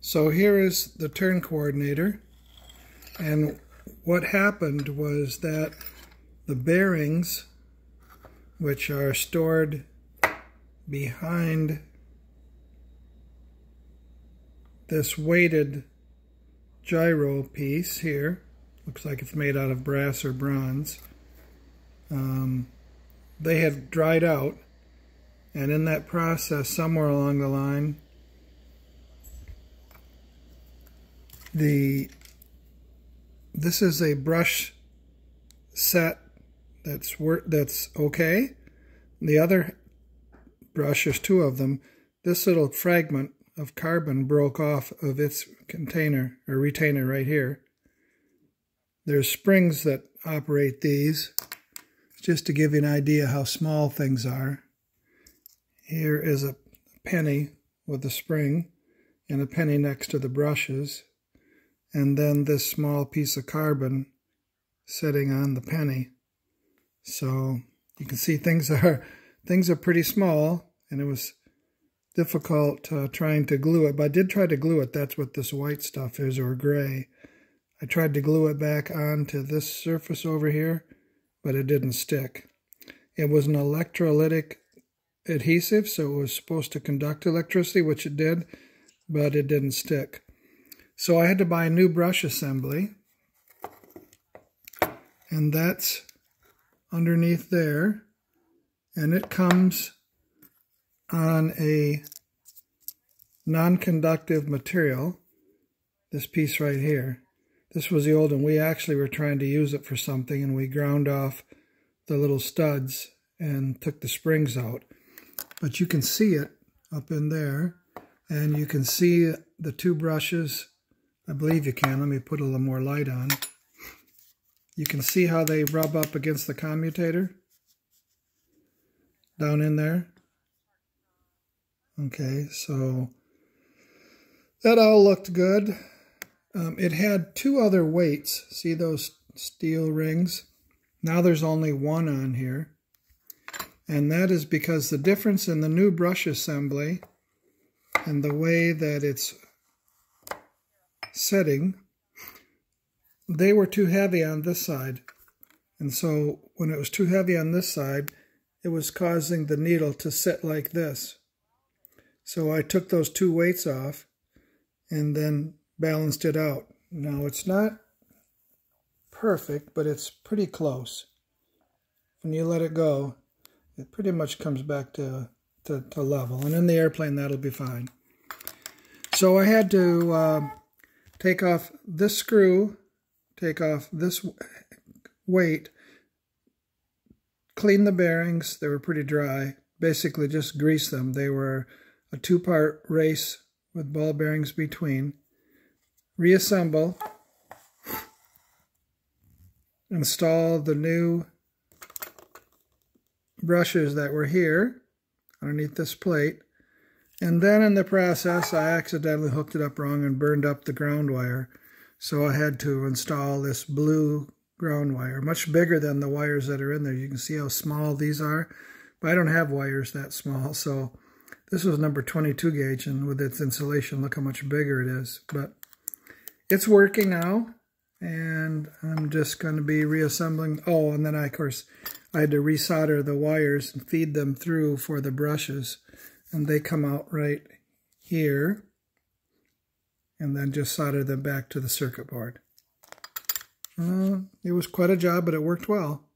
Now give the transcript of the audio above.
So here is the turn coordinator. And what happened was that the bearings, which are stored behind this weighted gyro piece here, looks like it's made out of brass or bronze, um, they had dried out. And in that process, somewhere along the line, the this is a brush set that's work that's okay. The other brush, there's two of them. This little fragment of carbon broke off of its container or retainer right here. There's springs that operate these, just to give you an idea how small things are. Here is a penny with a spring and a penny next to the brushes and then this small piece of carbon sitting on the penny. So you can see things are things are pretty small, and it was difficult uh, trying to glue it. But I did try to glue it. That's what this white stuff is, or gray. I tried to glue it back onto this surface over here, but it didn't stick. It was an electrolytic adhesive, so it was supposed to conduct electricity, which it did, but it didn't stick. So I had to buy a new brush assembly. And that's underneath there. And it comes on a non-conductive material, this piece right here. This was the old one. We actually were trying to use it for something and we ground off the little studs and took the springs out. But you can see it up in there and you can see the two brushes I believe you can. Let me put a little more light on. You can see how they rub up against the commutator down in there. Okay, so that all looked good. Um, it had two other weights. See those steel rings? Now there's only one on here. And that is because the difference in the new brush assembly and the way that it's setting, they were too heavy on this side. And so when it was too heavy on this side, it was causing the needle to sit like this. So I took those two weights off and then balanced it out. Now it's not perfect, but it's pretty close. When you let it go, it pretty much comes back to, to, to level. And in the airplane, that'll be fine. So I had to uh, take off this screw, take off this weight, clean the bearings. They were pretty dry. Basically just grease them. They were a two-part race with ball bearings between. Reassemble. Install the new brushes that were here underneath this plate. And then in the process, I accidentally hooked it up wrong and burned up the ground wire. So I had to install this blue ground wire, much bigger than the wires that are in there. You can see how small these are, but I don't have wires that small. So this was number 22 gauge, and with its insulation, look how much bigger it is. But it's working now, and I'm just going to be reassembling. Oh, and then I, of course, I had to resolder the wires and feed them through for the brushes and they come out right here and then just solder them back to the circuit board. Uh, it was quite a job, but it worked well.